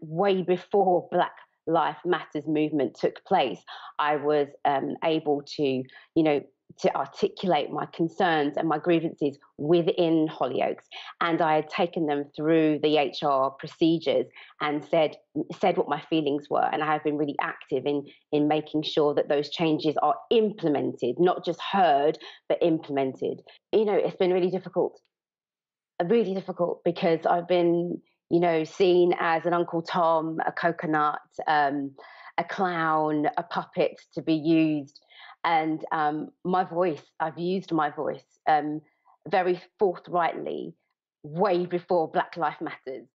way before Black Life Matters movement took place, I was um, able to, you know, to articulate my concerns and my grievances within Hollyoaks, and I had taken them through the HR procedures and said said what my feelings were, and I have been really active in in making sure that those changes are implemented, not just heard but implemented. You know, it's been really difficult, really difficult because I've been, you know, seen as an Uncle Tom, a coconut, um, a clown, a puppet to be used and um, my voice, I've used my voice um, very forthrightly way before Black Life Matters.